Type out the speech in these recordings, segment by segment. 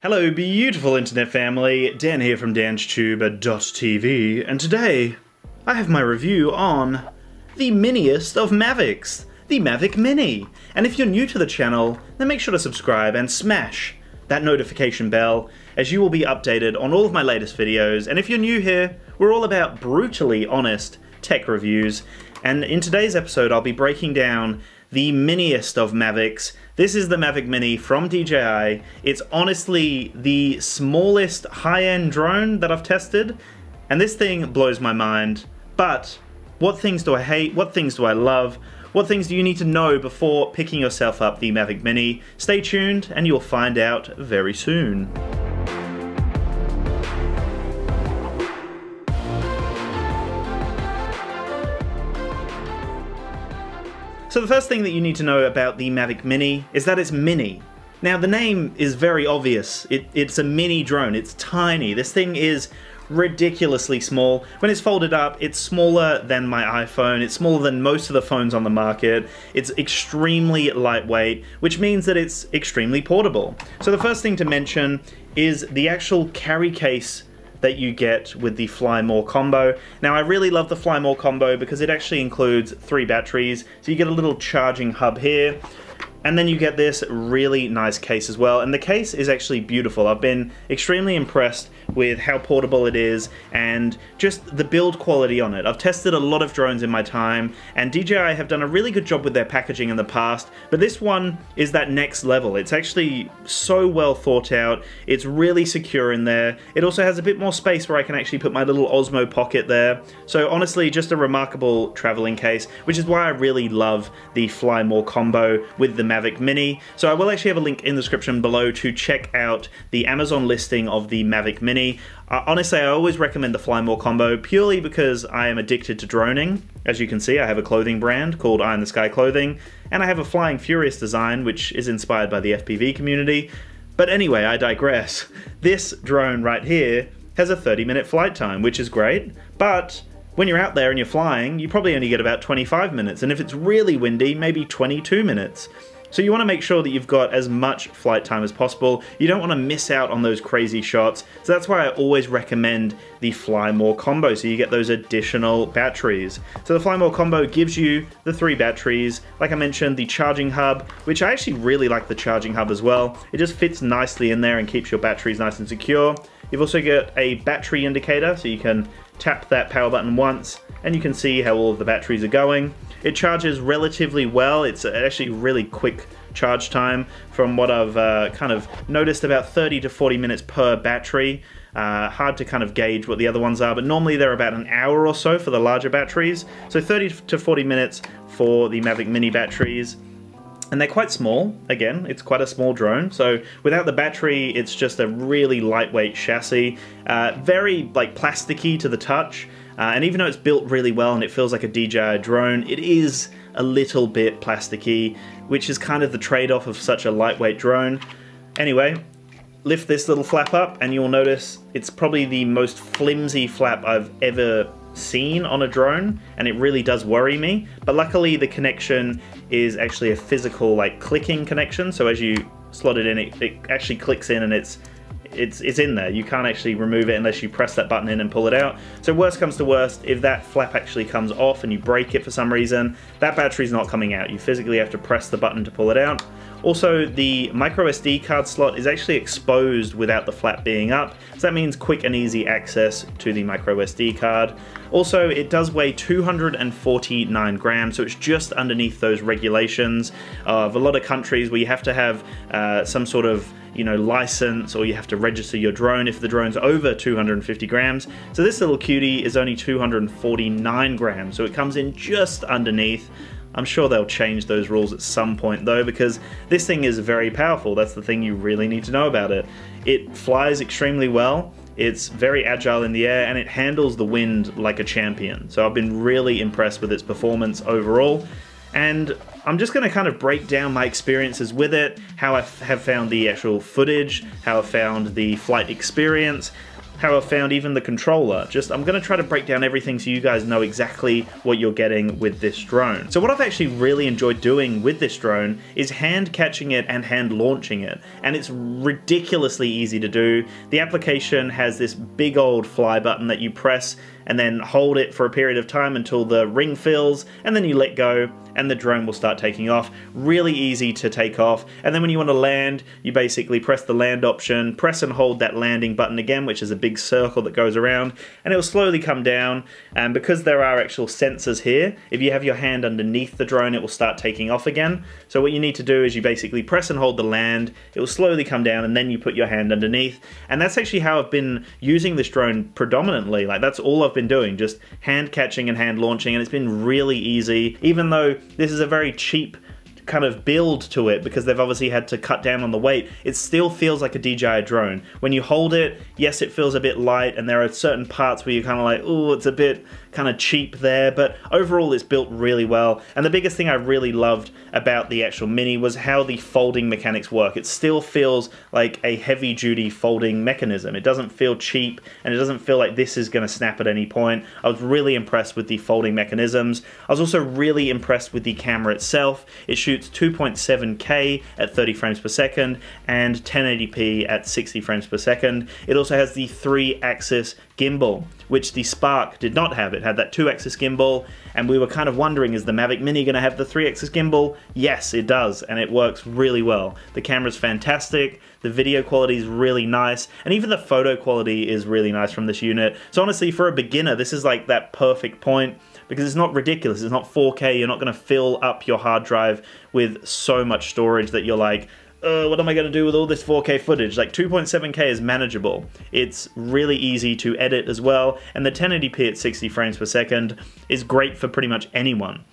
Hello, beautiful internet family. Dan here from DansTube.tv, and today I have my review on the miniest of Mavics, the Mavic Mini. And if you're new to the channel, then make sure to subscribe and smash that notification bell as you will be updated on all of my latest videos. And if you're new here, we're all about brutally honest tech reviews. And in today's episode, I'll be breaking down the miniest of Mavics. This is the Mavic Mini from DJI. It's honestly the smallest high-end drone that I've tested, and this thing blows my mind. But what things do I hate? What things do I love? What things do you need to know before picking yourself up the Mavic Mini? Stay tuned and you'll find out very soon. So the first thing that you need to know about the Mavic Mini is that it's mini. Now the name is very obvious. It, it's a mini drone, it's tiny. This thing is ridiculously small. When it's folded up, it's smaller than my iPhone, it's smaller than most of the phones on the market, it's extremely lightweight, which means that it's extremely portable. So the first thing to mention is the actual carry case that you get with the Fly More combo. Now I really love the Fly More combo because it actually includes three batteries, so you get a little charging hub here, and then you get this really nice case as well. And the case is actually beautiful. I've been extremely impressed with how portable it is and just the build quality on it. I've tested a lot of drones in my time and DJI have done a really good job with their packaging in the past, but this one is that next level. It's actually so well thought out. It's really secure in there. It also has a bit more space where I can actually put my little Osmo pocket there. So honestly, just a remarkable traveling case, which is why I really love the Fly More combo with the Mavic Mini. So I will actually have a link in the description below to check out the Amazon listing of the Mavic Mini. Uh, honestly, I always recommend the Fly More combo purely because I am addicted to droning. As you can see, I have a clothing brand called Eye in the Sky Clothing, and I have a Flying Furious design, which is inspired by the FPV community. But anyway, I digress. This drone right here has a 30 minute flight time, which is great, but when you're out there and you're flying, you probably only get about 25 minutes, and if it's really windy, maybe 22 minutes. So you want to make sure that you've got as much flight time as possible. You don't want to miss out on those crazy shots. So that's why I always recommend the Fly More combo, so you get those additional batteries. So the Fly More combo gives you the three batteries. Like I mentioned, the charging hub, which I actually really like the charging hub as well. It just fits nicely in there and keeps your batteries nice and secure. You've also got a battery indicator, so you can tap that power button once and you can see how all of the batteries are going. It charges relatively well. It's actually really quick charge time from what I've uh, kind of noticed about 30 to 40 minutes per battery. Uh, hard to kind of gauge what the other ones are, but normally they're about an hour or so for the larger batteries. So 30 to 40 minutes for the Mavic Mini batteries. And they're quite small, again, it's quite a small drone, so without the battery, it's just a really lightweight chassis, uh, very like plasticky to the touch, uh, and even though it's built really well and it feels like a DJI drone, it is a little bit plasticky, which is kind of the trade-off of such a lightweight drone. Anyway, lift this little flap up and you'll notice it's probably the most flimsy flap I've ever seen on a drone and it really does worry me but luckily the connection is actually a physical like clicking connection so as you slot it in it, it actually clicks in and it's it's it's in there. You can't actually remove it unless you press that button in and pull it out. So worst comes to worst, if that flap actually comes off and you break it for some reason, that battery's not coming out. You physically have to press the button to pull it out. Also, the micro SD card slot is actually exposed without the flap being up, so that means quick and easy access to the micro SD card. Also, it does weigh 249 grams, so it's just underneath those regulations of a lot of countries where you have to have uh, some sort of you know, license or you have to register your drone if the drone's over 250 grams. So this little cutie is only 249 grams, so it comes in just underneath. I'm sure they'll change those rules at some point though because this thing is very powerful. That's the thing you really need to know about it. It flies extremely well. It's very agile in the air and it handles the wind like a champion. So I've been really impressed with its performance overall and I'm just going to kind of break down my experiences with it, how I have found the actual footage, how I found the flight experience, how I found even the controller. Just, I'm gonna try to break down everything so you guys know exactly what you're getting with this drone. So what I've actually really enjoyed doing with this drone is hand catching it and hand launching it. And it's ridiculously easy to do. The application has this big old fly button that you press and then hold it for a period of time until the ring fills, and then you let go, and the drone will start taking off. Really easy to take off. And then when you want to land, you basically press the land option, press and hold that landing button again, which is a big circle that goes around, and it will slowly come down. And because there are actual sensors here, if you have your hand underneath the drone, it will start taking off again. So what you need to do is you basically press and hold the land, it will slowly come down, and then you put your hand underneath. And that's actually how I've been using this drone predominantly. Like that's all I've been doing, just hand catching and hand launching, and it's been really easy, even though this is a very cheap kind of build to it because they've obviously had to cut down on the weight, it still feels like a DJI drone. When you hold it, yes, it feels a bit light, and there are certain parts where you're kind of like, oh, it's a bit kind of cheap there, but overall it's built really well. And the biggest thing I really loved about the actual Mini was how the folding mechanics work. It still feels like a heavy duty folding mechanism. It doesn't feel cheap and it doesn't feel like this is going to snap at any point. I was really impressed with the folding mechanisms. I was also really impressed with the camera itself. It shoots 2.7K at 30 frames per second and 1080p at 60 frames per second. It also has the three axis gimbal, which the Spark did not have. It had that two axis gimbal, and we were kind of wondering is the Mavic Mini going to have the three axis gimbal? Yes, it does, and it works really well. The camera's fantastic, the video quality is really nice, and even the photo quality is really nice from this unit. So, honestly, for a beginner, this is like that perfect point because it's not ridiculous. It's not 4K. You're not going to fill up your hard drive with so much storage that you're like, uh, what am I going to do with all this 4K footage? Like 2.7K is manageable. It's really easy to edit as well, and the 1080p at 60 frames per second is great for pretty much anyone.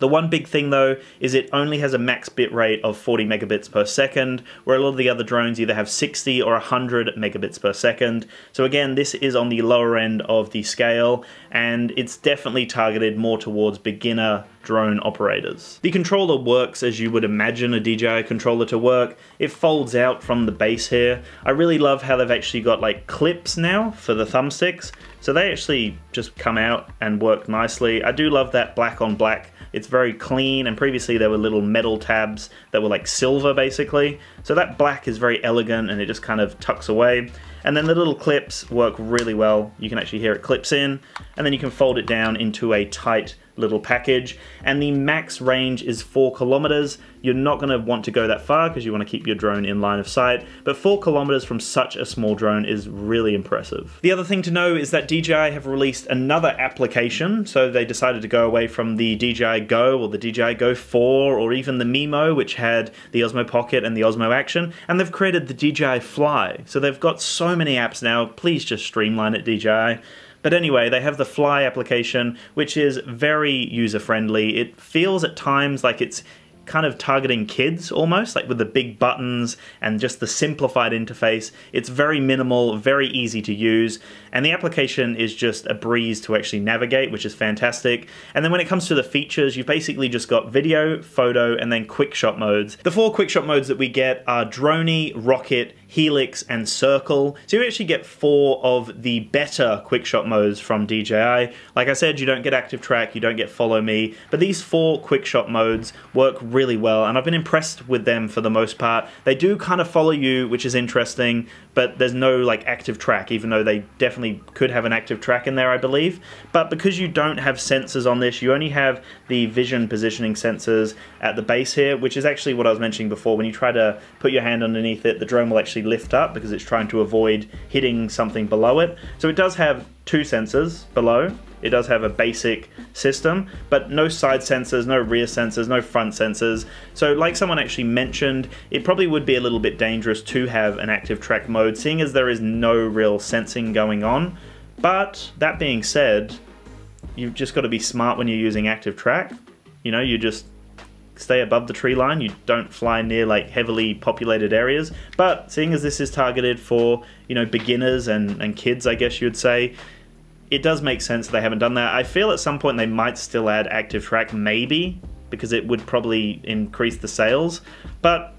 The one big thing though is it only has a max bit rate of 40 megabits per second, where a lot of the other drones either have 60 or 100 megabits per second. So again, this is on the lower end of the scale, and it's definitely targeted more towards beginner drone operators. The controller works as you would imagine a DJI controller to work. It folds out from the base here. I really love how they've actually got like clips now for the thumbsticks. So they actually just come out and work nicely. I do love that black on black it's very clean, and previously there were little metal tabs that were like silver basically. So that black is very elegant and it just kind of tucks away. And then the little clips work really well. You can actually hear it clips in, and then you can fold it down into a tight little package. And the max range is four kilometers. You're not gonna want to go that far because you wanna keep your drone in line of sight, but four kilometers from such a small drone is really impressive. The other thing to know is that DJI have released another application. So they decided to go away from the DJI Go or the DJI Go 4 or even the Mimo, which had the Osmo Pocket and the Osmo Action, and they've created the DJI Fly. So they've got so many apps now. Please just streamline it, DJI. But anyway, they have the Fly application, which is very user friendly. It feels at times like it's kind of targeting kids almost, like with the big buttons and just the simplified interface. It's very minimal, very easy to use, and the application is just a breeze to actually navigate, which is fantastic. And then when it comes to the features, you've basically just got video, photo, and then quick shot modes. The four quick shot modes that we get are Dronie, Rocket, Helix, and Circle. So you actually get four of the better quickshot modes from DJI. Like I said, you don't get active track, you don't get follow me, but these four quickshot modes work really well, and I've been impressed with them for the most part. They do kind of follow you, which is interesting, but there's no like active track, even though they definitely could have an active track in there, I believe. But because you don't have sensors on this, you only have the vision positioning sensors at the base here, which is actually what I was mentioning before. When you try to put your hand underneath it, the drone will actually lift up because it's trying to avoid hitting something below it. So it does have two sensors below. It does have a basic system, but no side sensors, no rear sensors, no front sensors. So like someone actually mentioned, it probably would be a little bit dangerous to have an active track mode, seeing as there is no real sensing going on. But that being said, you've just got to be smart when you're using active track. You know, you just stay above the tree line. You don't fly near like heavily populated areas. But seeing as this is targeted for, you know, beginners and, and kids, I guess you'd say, it does make sense that they haven't done that. I feel at some point they might still add active track, maybe, because it would probably increase the sales. But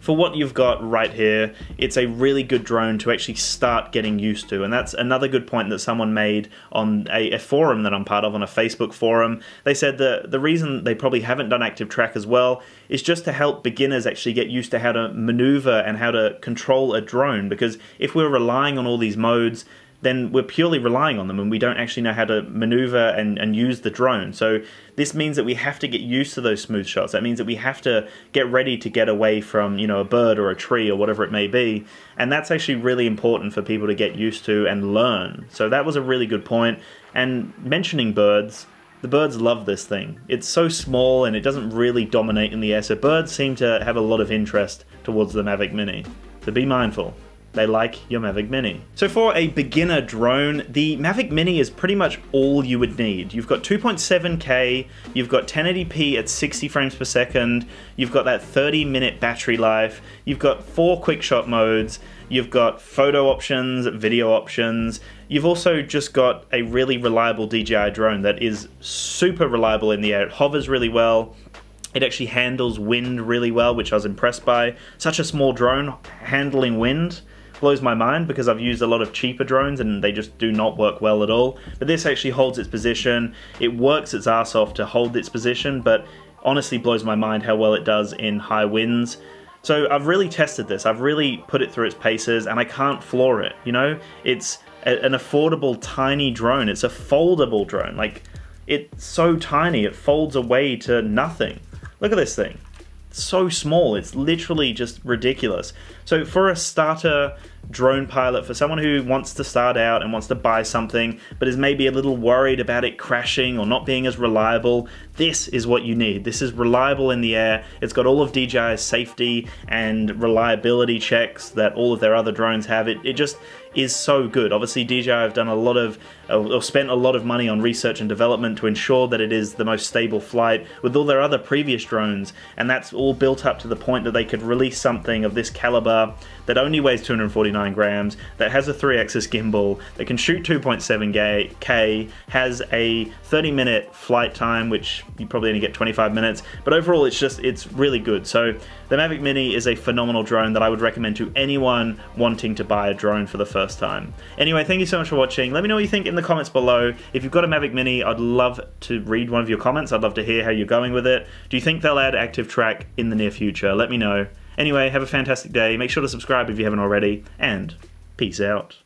for what you've got right here, it's a really good drone to actually start getting used to. And that's another good point that someone made on a, a, forum that I'm part of, on a Facebook forum. They said that the reason they probably haven't done active track as well is just to help beginners actually get used to how to maneuver and how to control a drone. Because if we're relying on all these modes, then we're purely relying on them and we don't actually know how to maneuver and, and use the drone. So this means that we have to get used to those smooth shots. That means that we have to get ready to get away from, you know, a bird or a tree or whatever it may be. And that's actually really important for people to get used to and learn. So that was a really good point. And mentioning birds, the birds love this thing. It's so small and it doesn't really dominate in the air, so birds seem to have a lot of interest towards the Mavic Mini. So be mindful they like your Mavic Mini. So for a beginner drone, the Mavic Mini is pretty much all you would need. You've got 2.7K, you've got 1080p at 60 frames per second, you've got that 30 minute battery life, you've got four quick shot modes, you've got photo options, video options, you've also just got a really reliable DJI drone that is super reliable in the air. It hovers really well, it actually handles wind really well, which I was impressed by. Such a small drone handling wind blows my mind because I've used a lot of cheaper drones and they just do not work well at all. But this actually holds its position. It works its ass off to hold its position, but honestly blows my mind how well it does in high winds. So I've really tested this. I've really put it through its paces and I can't floor it, you know? It's a, an affordable tiny drone. It's a foldable drone. Like it's so tiny, it folds away to nothing. Look at this thing so small. It's literally just ridiculous. So for a starter drone pilot, for someone who wants to start out and wants to buy something, but is maybe a little worried about it crashing or not being as reliable, this is what you need. This is reliable in the air. It's got all of DJI's safety and reliability checks that all of their other drones have. It, it just is so good. Obviously, DJI have done a lot of, uh, or spent a lot of money on research and development to ensure that it is the most stable flight with all their other previous drones, and that's all built up to the point that they could release something of this caliber that only weighs 249 grams, that has a 3-axis gimbal, that can shoot 2.7K, has a 30 minute flight time, which you probably only get 25 minutes, but overall it's just, it's really good. So the Mavic Mini is a phenomenal drone that I would recommend to anyone wanting to buy a drone for the first time. Anyway, thank you so much for watching. Let me know what you think in the comments below. If you've got a Mavic Mini, I'd love to read one of your comments. I'd love to hear how you're going with it. Do you think they'll add active track in the near future? Let me know. Anyway, have a fantastic day. Make sure to subscribe if you haven't already, and peace out.